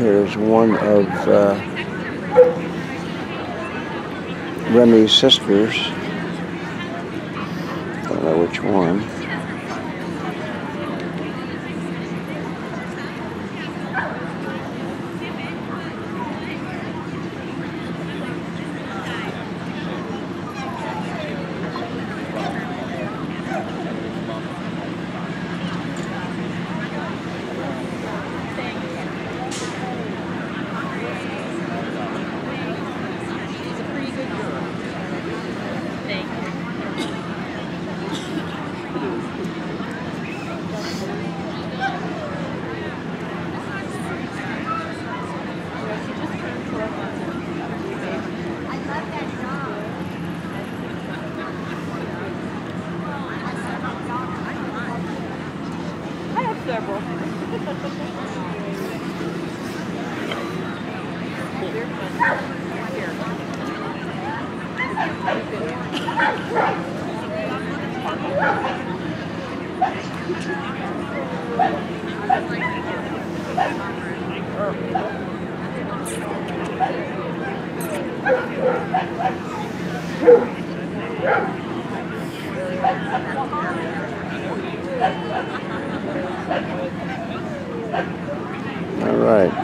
Here's one of uh, Remy's sisters. Don't know which one. Several. Yeah. All right.